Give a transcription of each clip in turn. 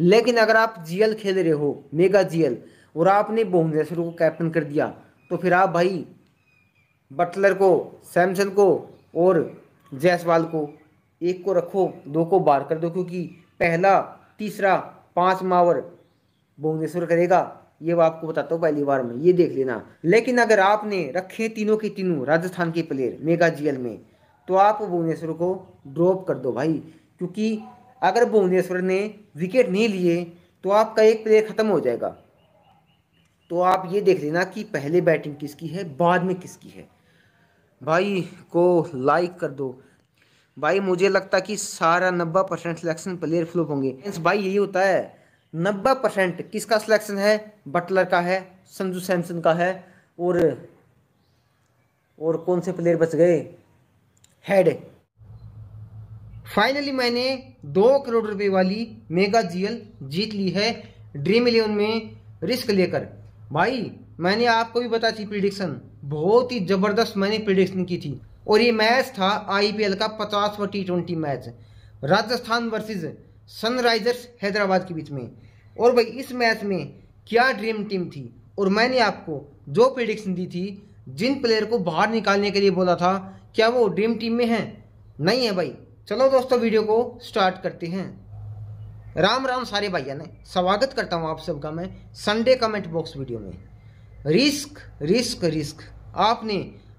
लेकिन अगर आप जीएल खेल रहे हो मेगा जीएल और आपने भुवनेश्वर को कैप्टन कर दिया तो फिर आप भाई बटलर को सैमसन को और जायसवाल को एक को रखो, दो को बाहर कर दो, क्योंकि पहला, तीसरा, पाँच मावर भुवनेश्वर करेगा। ये आपको बताता हूँ पहली बार में, ये देख लेना। लेकिन अगर आपने रखे तीनों के तीनों, राजस्थान के प्लेयर मेगा जीएल में तो आप भुवनेश्वर को ड्रॉप कर दो भाई, क्योंकि अगर भुवनेश्वर ने विकेट नहीं लिए तो आपका एक प्लेयर ख़त्म हो जाएगा। तो आप ये देख लेना कि पहले बैटिंग किसकी है, बाद में किसकी है। भाई, को लाइक कर दो। भाई, मुझे लगता कि सारा नब्बे परसेंट सिलेक्शन प्लेयर फ्लोप होंगे। भाई, यही होता है। नब्बे परसेंट किसका सिलेक्शन है? बटलर का है, संजू सैमसन का है, और और कौन से प्लेयर बच गए? हेड फाइनली मैंने दो करोड़ रुपए वाली मेगा जीएल जीत ली है। ड्रीम इलेवन में रिस्क लेकर। भाई, मैंने आपको भी बता थी प्रिडिक्शन बहुत ही ज़बरदस्त मैंने प्रिडिक्शन की थी। और ये मैच था आईपीएल का पचासवा T twenty match Rajasthan versus Sunrisers Hyderabad के बीच में। और भाई, इस मैच में क्या ड्रीम टीम थी? और मैंने आपको जो प्रिडिक्शन दी थी, जिन प्लेयर को बाहर निकालने के लिए बोला था, क्या वो ड्रीम टीम में है? नहीं है भाई। चलो दोस्तों, वीडियो को स्टार्ट करते हैं। राम राम सारे भैया ने। स्वागत करता हूँ आप सबका मैं संडे कमेंट बॉक्स वीडियो में। Risk risk risk. आपने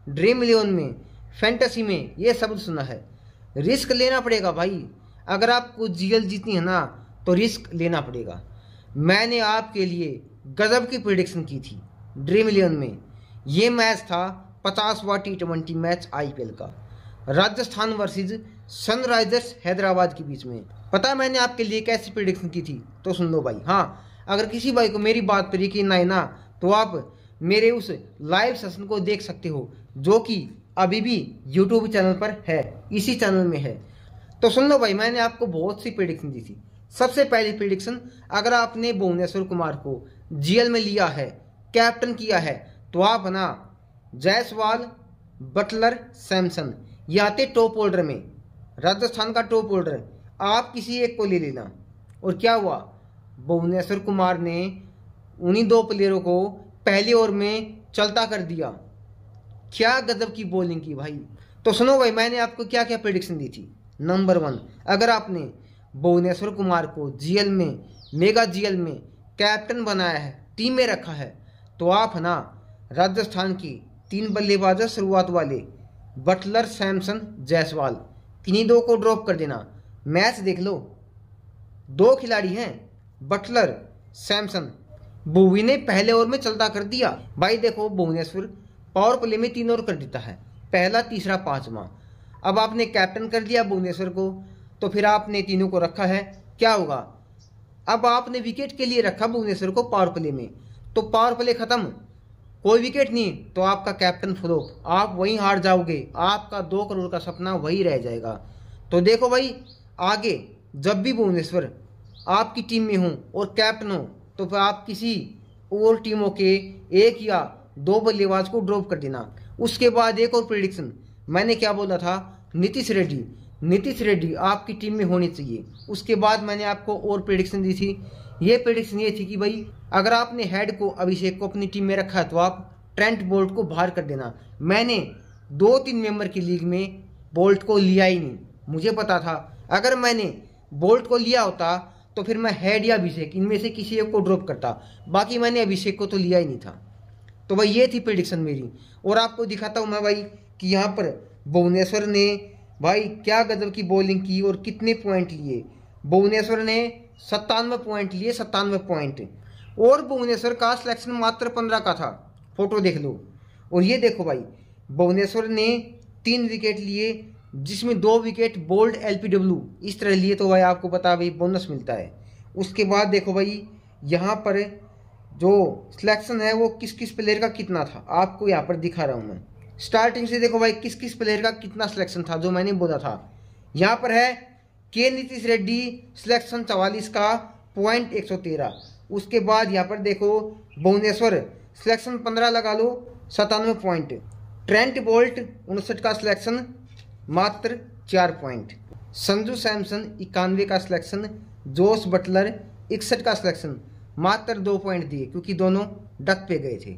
ड्रीम इलेवन में फैंटेसी में ये शब्द सुना है। रिस्क लेना पड़ेगा भाई। अगर आपको जीएल जीतनी है ना तो रिस्क लेना पड़ेगा। मैंने आपके लिए गजब की प्रिडिक्शन की थी ड्रीम इलेवन में। ये मैच था पचासवा टी ट्वेंटी मैच आईपीएल का। राजस्थान वर्सेज सनराइजर्स हैदराबाद के बीच में। पता मैंने आपके लिए कैसी प्रिडिक्शन की थी? तो सुन लो भाई। हाँ अगर किसी भाई को मेरी बात पर यकीन ना ना तो आप मेरे उस लाइव सेशन को देख सकते हो, जो कि अभी भी यूट्यूब चैनल पर है, इसी चैनल में है। तो सुन लो भाई, मैंने आपको बहुत सी प्रिडिक्शन दी थी। सबसे पहली प्रिडिक्शन अगर आपने भुवनेश्वर कुमार को जीएल में लिया है कैप्टन किया है तो आप ना जायसवाल, बटलर, सैमसन, ये आते टॉप होल्डर में राजस्थान का टॉप होल्डर आप किसी एक को ले लेना। और क्या हुआ? भुवनेश्वर कुमार ने उन्हीं दो प्लेयरों को पहले ओवर में चलता कर दिया। क्या गजब की बॉलिंग की भाई। तो सुनो भाई, मैंने आपको क्या क्या प्रिडिक्शन दी थी? नंबर वन अगर आपने भुवनेश्वर कुमार को जीएल में मेगा जीएल में कैप्टन बनाया है टीम में रखा है तो आप ना राजस्थान की तीन बल्लेबाज शुरुआत वाले बटलर सैमसन जायसवाल किन्हीं दो को ड्रॉप कर देना। मैच देख लो। दो खिलाड़ी हैं बटलर सैमसन बुवी ने पहले ओवर में चलता कर दिया। भाई देखो, भुवनेश्वर पावर प्ले में तीन ओवर कर देता है। पहला, तीसरा, पांचवा। अब आपने कैप्टन कर दिया भुवनेश्वर को तो फिर आपने तीनों को रखा है। क्या होगा? अब आपने विकेट के लिए रखा भुवनेश्वर को पावर प्ले में। तो पावर प्ले खत्म। कोई विकेट नहीं तो आपका कैप्टन फ्लोप आप वहीं हार जाओगे, आपका दो करोड़ का सपना वही रह जाएगा। तो देखो भाई, आगे, जब भी भुवनेश्वर, आपकी टीम में हो और कैप्टन हो तो फिर आप किसी और टीमों के एक या दो बल्लेबाज को ड्रॉप कर देना। उसके बाद एक और प्रिडिक्शन मैंने क्या बोला था? नीतीश रेड्डी नीतीश रेड्डी आपकी टीम में होनी चाहिए। उसके बाद मैंने आपको और प्रिडिक्शन दी थी। ये प्रिडिक्शन ये थी कि भाई, अगर आपने हेड को अभिषेक को अपनी टीम में रखा तो आप ट्रेंट बोल्ट को बाहर कर देना। मैंने दो तीन मेंबर की लीग में बोल्ट को लिया ही नहीं। मुझे पता था, अगर मैंने बोल्ट को लिया होता तो फिर मैं हेड या अभिषेक, इनमें से किसी एक को ड्रॉप करता। बाकी मैंने अभिषेक को तो लिया ही नहीं था। तो भाई, ये थी प्रिडिक्शन मेरी। और आपको दिखाता हूँ मैं भाई, कि यहाँ पर भुवनेश्वर ने भाई, क्या गजब की बॉलिंग की और कितने पॉइंट लिए? भुवनेश्वर ने सत्तानवे पॉइंट लिए, सत्तानवे पॉइंट और भुवनेश्वर का सिलेक्शन मात्र पंद्रह का था। फ़ोटो देख लो। और ये देखो भाई, भुवनेश्वर ने तीन विकेट लिए, जिसमें दो विकेट बोल्ड एलपीडब्ल्यू इस तरह लिए तो भाई आपको पता भाई बोनस मिलता है। उसके बाद देखो भाई, यहाँ पर जो सिलेक्शन है वो किस किस प्लेयर का कितना था? आपको यहाँ पर दिखा रहा हूँ मैं। स्टार्टिंग से देखो भाई, किस किस प्लेयर का कितना सिलेक्शन था, जो मैंने बोला था। यहाँ पर है के नीतीश रेड्डी सिलेक्शन चवालीस का पॉइंट एक सौ तेरह। उसके बाद यहाँ पर देखो, भुवनेश्वर सिलेक्शन पंद्रह लगा लो सतानवे पॉइंट ट्रेंट बोल्ट उनसठ का सिलेक्शन मात्र चार पॉइंट संजू सैमसन, इक्यानवे का सिलेक्शन जोस बटलर, इकसठ का सिलेक्शन मात्र दो पॉइंट दिए, क्योंकि दोनों डक पे गए थे।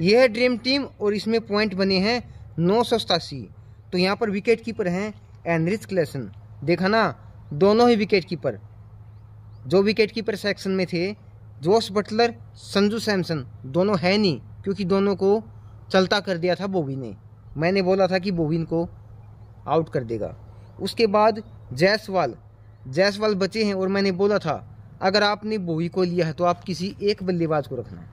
यह है ड्रीम टीम और इसमें पॉइंट बने हैं नौ सौ सतासी। तो यहाँ पर विकेट कीपर हैं एनरिच क्लेसन। देखा ना, दोनों ही विकेट कीपर। जो विकेट कीपर सेक्शन में थे, जोश बटलर, संजू सैमसन, दोनों है नहीं, क्योंकि दोनों को चलता कर दिया था बोविन ने। मैंने बोला था कि बोविन को आउट कर देगा। उसके बाद जैसवाल जैसवाल बचे हैं और मैंने बोला था, अगर आपने बोवी को लिया है तो आप किसी एक बल्लेबाज को रखना।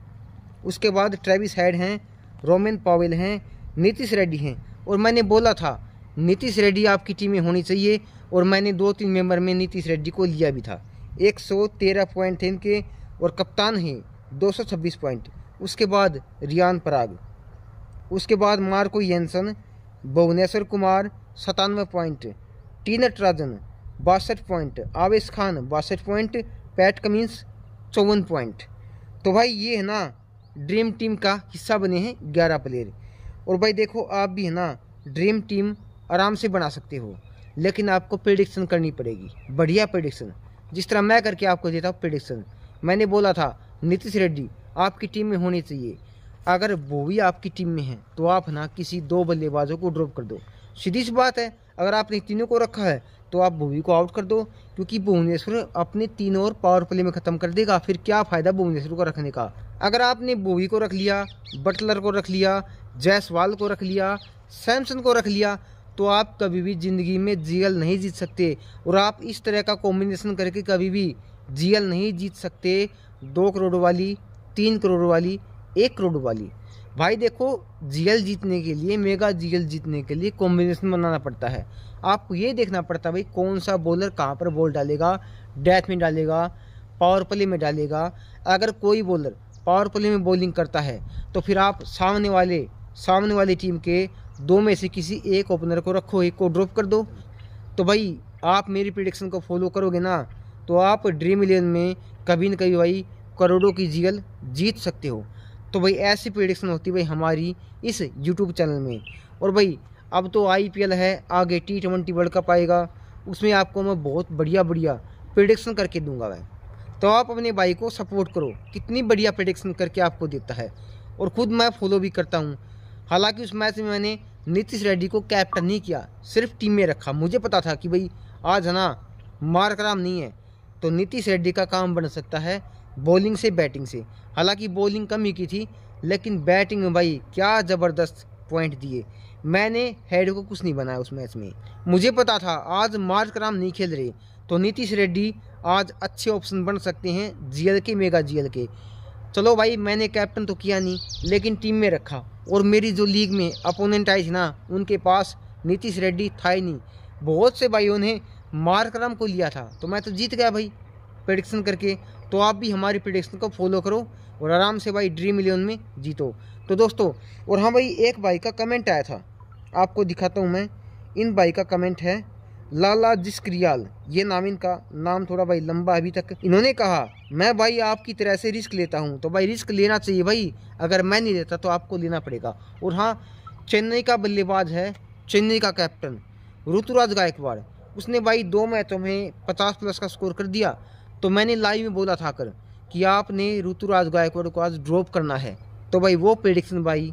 उसके बाद ट्रेविस हेड हैं, रोमन पावेल हैं, नीतीश रेड्डी हैं। और मैंने बोला था, नीतीश रेड्डी आपकी टीम में होनी चाहिए, और मैंने दो तीन मेंबर में नीतीश रेड्डी को लिया भी था। 113 पॉइंट थे इनके, और कप्तान हैं 226 पॉइंट। उसके बाद रियान पराग। उसके बाद मार्को येंसन भुवनेश्वर कुमार सतानवे पॉइंट। टी नटराजन बासठ पॉइंट। आवेश खान, बासठ पॉइंट। पैट कमिंस, चौवन पॉइंट। तो भाई, ये है ना ड्रीम टीम का हिस्सा बने हैं ग्यारह प्लेयर और भाई देखो, आप भी है ना, ड्रीम टीम आराम से बना सकते हो, लेकिन आपको प्रिडिक्शन करनी पड़ेगी। बढ़िया प्रिडिक्शन जिस तरह मैं करके आपको देता हूँ प्रिडिक्शन मैंने बोला था, नीतीश रेड्डी, आपकी टीम में होनी चाहिए। अगर वो भी आपकी टीम में है तो आप ना किसी दो बल्लेबाजों को ड्रॉप कर दो। सीधी सी बात है, अगर आपने तीनों को रखा है तो आप भुवी को आउट कर दो, क्योंकि भुवनेश्वर अपने तीन और पावर प्ले में ख़त्म कर देगा, फिर क्या फ़ायदा भुवनेश्वर को रखने का? अगर आपने बोवी को रख लिया बटलर को रख लिया जयसवाल को रख लिया सैमसन को रख लिया तो आप कभी भी ज़िंदगी में जीएल नहीं जीत सकते। और आप इस तरह का कॉम्बिनेशन करके कभी भी जीएल नहीं जीत सकते। दो करोड़ वाली, तीन करोड़ वाली, एक करोड़ वाली। भाई देखो, जीएल जीतने के लिए, मेगा जीएल जीतने के लिए कॉम्बिनेशन बनाना पड़ता है। आपको ये देखना पड़ता है भाई कौन सा बॉलर कहाँ पर बॉल डालेगा डेथ में डालेगा पावर प्ले में डालेगा। अगर कोई बॉलर पावर प्ले में बॉलिंग करता है तो फिर आप सामने वाले, सामने वाली टीम के दो में से किसी एक ओपनर को रखो, एक को ड्रॉप कर दो। तो भाई, आप मेरी प्रिडिक्शन को फॉलो करोगे ना तो आप ड्रीम इलेवन में कभी न कभी भाई करोड़ों की जीएल जीत सकते हो। तो भाई ऐसी प्रिडिक्शन होती भाई हमारी इस यूट्यूब चैनल में। और भाई, अब तो आईपीएल है, आगे टी ट्वेंटी वर्ल्ड कप आएगा, उसमें आपको मैं बहुत बढ़िया बढ़िया प्रिडिक्शन करके दूँगा मैं तो आप अपने भाई को सपोर्ट करो, कितनी बढ़िया प्रिडिक्शन करके आपको देता है। और ख़ुद मैं फॉलो भी करता हूँ। हालाँकि उस मैच में मैंने नीतीश रेड्डी को कैप्टन नहीं किया, सिर्फ़ टीम में रखा। मुझे पता था कि भाई, आज है ना मार्कराम नहीं है। तो नीतीश रेड्डी का काम बन सकता है बॉलिंग से, बैटिंग से। हालाँकि बॉलिंग कम ही की थी, लेकिन बैटिंग में भाई क्या ज़बरदस्त पॉइंट दिए। मैंने हेड को कुछ नहीं बनाया उस मैच में। मुझे पता था, आज मार्क राम नहीं खेल रहे तो नीतीश रेड्डी आज अच्छे ऑप्शन बन सकते हैं जीएल के मेगा जीएल के चलो भाई, मैंने कैप्टन तो किया नहीं, लेकिन टीम में रखा। और मेरी जो लीग में अपोनेंट आई थी ना, उनके पास नीतीश रेड्डी था ही नहीं। बहुत से भाइयों ने मार्क राम को लिया था तो मैं तो जीत गया भाई। प्रडिक्शन करके तो आप भी हमारी प्रडिक्शन को फॉलो करो और आराम से भाई ड्रीम मिलियन में जीतो। तो दोस्तों, और हाँ भाई, एक भाई का कमेंट आया था। आपको दिखाता हूँ मैं। इन भाई का कमेंट है, लाला जिस्क्रियाल। ये नाम इनका, नाम थोड़ा भाई लंबा अभी तक। इन्होंने कहा, मैं भाई आपकी तरह से रिस्क लेता हूँ तो भाई रिस्क लेना चाहिए भाई। अगर मैं नहीं लेता तो आपको लेना पड़ेगा। और हाँ चेन्नई का बल्लेबाज है, चेन्नई का कैप्टन ऋतुराज गायकवाड़। उसने भाई दो मैचों में पचास प्लस का स्कोर कर दिया। तो मैंने लाइव में बोला था कर कि आपने ऋतुराज गायकवाड़ को आज ड्रॉप करना है। तो भाई वो प्रिडिक्शन भाई,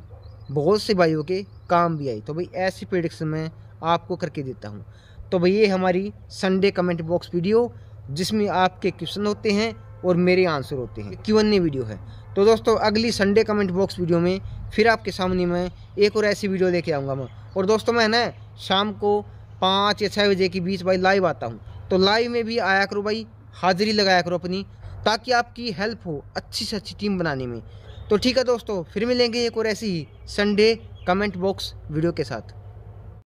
बहुत से भाइयों के काम भी आई तो भाई ऐसी प्रिडिक्शन मैं आपको करके देता हूँ। तो भाई ये हमारी संडे कमेंट बॉक्स वीडियो जिसमें आपके क्वेश्चन होते हैं और मेरे आंसर होते हैं। क्यों वीडियो है। तो दोस्तों, अगली संडे कमेंट बॉक्स वीडियो में फिर आपके सामने मैं एक और ऐसी वीडियो लेके आऊँगा मैं। और दोस्तों, मैं ना, शाम को पाँच या छः बजे के बीच भाई लाइव आता हूँ। तो लाइव में भी आया करो भाई हाजिरी लगाया करो अपनी, ताकि आपकी हेल्प हो अच्छी से अच्छी टीम बनाने में। तो ठीक है दोस्तों, फिर मिलेंगे एक और ऐसी ही संडे कमेंट बॉक्स वीडियो के साथ।